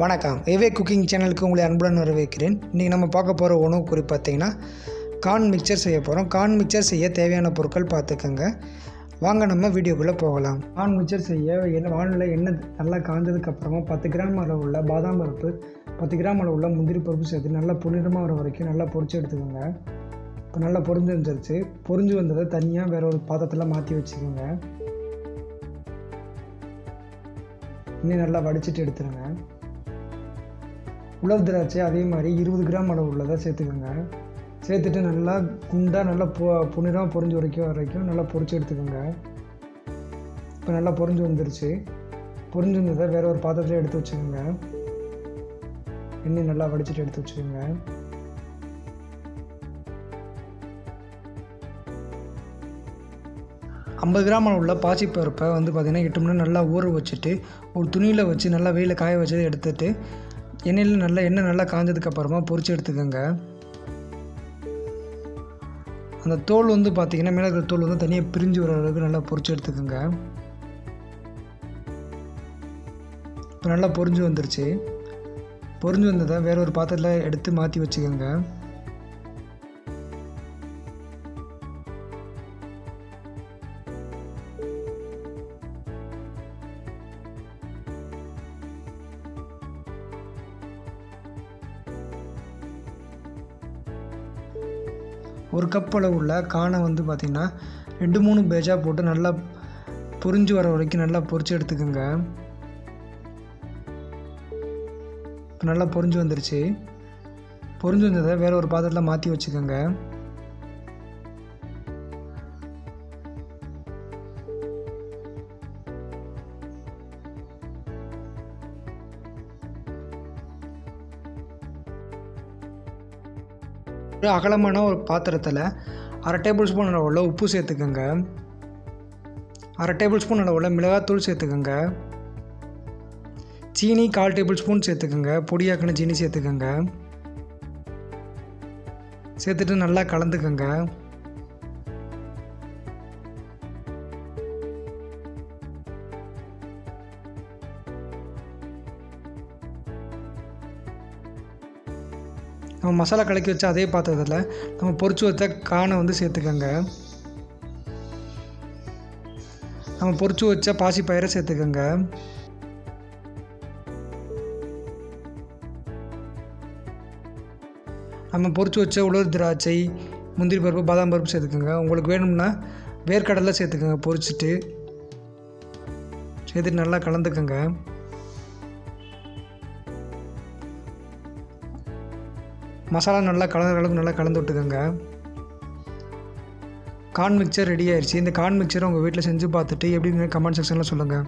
வணக்கம். ஏவே குக்கிங் சேனலுக்கு உங்களை அன்புடன் வரவேற்கிறேன். இன்றைக்கி நம்ம பார்க்க போகிற உணவு குறிப்பு பார்த்தீங்கன்னா கார்ன் மிக்சர் செய்ய போகிறோம் கார்ன் மிக்சர் செய்ய தேவையான பொருட்கள் பார்த்துக்கோங்க. வாங்க நம்ம வீடியோக்குள்ளே போகலாம். கார்ன் மிக்சர் செய்ய என்ன வானில் எண்ணெய் நல்லா காய்ஞ்சதுக்கப்புறமா பத்து கிராம் அளவு உள்ள பாதாம் பருப்பு பத்து கிராம் அளவு உள்ள முந்திரி பருப்பு சேர்த்து நல்லா புனிதமாக வர வரைக்கும் நல்லா பொறிச்சு எடுத்துக்கோங்க. இப்போ நல்லா பொரிஞ்சு வந்துருச்சு. பொரிஞ்சு வந்ததை தனியாக வேற ஒரு பாத்திரத்தில் மாற்றி வச்சுக்கோங்க. இன்னும் நல்லா வடிச்சிட்டு எடுத்துருங்க. உலர் திராட்சை அதே மாதிரி இருபது கிராம் அளவு உள்ளதை சேர்த்துக்கோங்க. சேர்த்துட்டு நல்லா குண்டாக நல்லா பொ புனிதமாக பொறிஞ்சு வரைக்கும் வரைக்கும் நல்லா பொரிச்சு எடுத்துக்கோங்க. இப்போ நல்லா பொரிஞ்சு வந்துருச்சு. பொரிஞ்சு வந்ததை வேறு ஒரு பாத்திரத்தில் எடுத்து வச்சுக்கோங்க. எண்ணெய் நல்லா வடிச்சிட்டு எடுத்து வச்சுக்கோங்க. ஐம்பது கிராம் உள்ள பாசிப்பருப்பை வந்து பார்த்திங்கன்னா எட்டு மணி நேரம் நல்லா ஊற வச்சுட்டு ஒரு துணியில் வச்சு நல்லா வெயிலில் காய வச்சு எடுத்துகிட்டு எண்ணெயில் நல்லா எண்ணெய் நல்லா காஞ்சதுக்கப்புறமா பொறிச்சு எடுத்துக்கோங்க. அந்த தோல் வந்து பார்த்திங்கன்னா மேலே இருக்கிற தோல் வந்து தனியாக பிரிஞ்சு வர அளவுக்கு நல்லா பொரிச்சு எடுத்துக்கோங்க. இப்போ நல்லா பொரிஞ்சு வந்துருச்சு. பொரிஞ்சு வந்ததை வேற ஒரு பாத்திரத்தில் எடுத்து மாற்றி வச்சுக்கோங்க. ஒரு கப் அளவுள்ள காணை வந்து பார்த்திங்கன்னா ரெண்டு மூணு பேஜாக போட்டு நல்லா பொரிஞ்சு வர வரைக்கும் நல்லா பொரிச்சு எடுத்துக்கோங்க. இப்போ நல்லா பொரிஞ்சு வந்துருச்சு. பொரிஞ்சு வந்ததை வேறு ஒரு பாத்திரத்தில் மாற்றி வச்சுக்கோங்க. ஒரு அகலமான ஒரு பாத்திரத்தில் அரை டேபிள் ஸ்பூன் அளவுள்ள உப்பு சேர்த்துக்கோங்க. அரை டேபிள் ஸ்பூன் அளவுள்ள மிளகாத்தூள் சேர்த்துக்கோங்க. சீனி கால் டேபிள் ஸ்பூன் சேர்த்துக்கோங்க. பொடியாக்கின சீனி சேர்த்துக்கோங்க. சேர்த்துட்டு நல்லா கலந்துக்கோங்க. நம்ம மசாலா கலக்கி வச்ச அதே பாத்திரத்தில் நம்ம பொரிச்சு வச்ச கானை வந்து சேர்த்துக்கோங்க. நம்ம பொறிச்சு வச்ச பாசி பயிரை சேர்த்துக்கோங்க. நம்ம பொறிச்சு வச்ச உலர் திராட்சை முந்திரி பருப்பு பாதாம் பருப்பு சேர்த்துக்கோங்க. உங்களுக்கு வேணும்னா வேர்க்கடலை சேர்த்துக்கோங்க பொரிச்சிட்டு. சேர்த்துட்டு நல்லா கலந்துக்கோங்க. மசாலா நல்லா கலந்த அளவுக்கு நல்லா கலந்து விட்டுக்கோங்க. கார்ன் மிக்சர் ரெடி ஆயிடுச்சு இந்த கார்ன் மிக்சரை உங்கள் வீட்டில் செஞ்சு பார்த்துட்டு எப்படின்னு கமெண்ட் செக்ஷனில் சொல்லுங்கள்